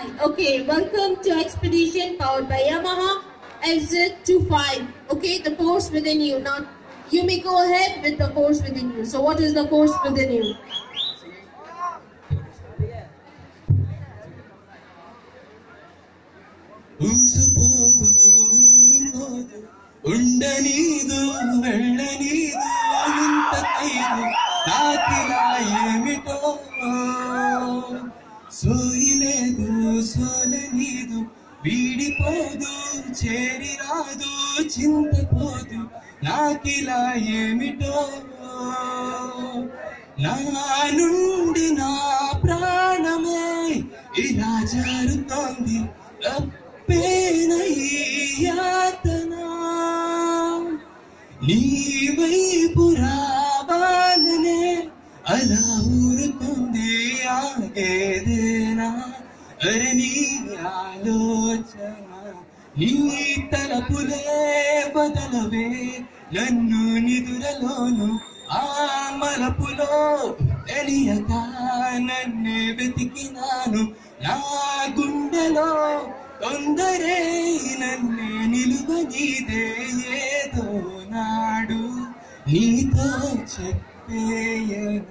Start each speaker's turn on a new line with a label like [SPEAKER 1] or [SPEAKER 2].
[SPEAKER 1] Hi. Okay, welcome to Expedition powered by Yamaha LZ25. Okay, the force within you. Now, you may go ahead with the force within you. So, what is the force within you?
[SPEAKER 2] ఊసుపోదు ఊరుకోదు ఉండనీదు వెళ్ళనీదు ఇంత ఖైదు నాకిలా ఏమిటో సోయిలేదు సోలనీదు వీడిపోదు చేరిరాదు చింతపోదు. నాకిలా ఏమిటో? నా నుండి నా ప్రాణమే ఇలా జారుతోంది. తప్పేన ఈ యాతన. నీ వైపు రావాలనే అలా ఊరుతుంది ఆగేదేనా అరే ఆలోచన నీ తలపులే బదలవే నన్ను నిదురలోను ఆ మలపులో తెలియక నన్నే వెతికినాను. నా గుండెలో తొందరే నన్నే నిలువనిదే ఏదో నాడు నీతో చెప్పేయన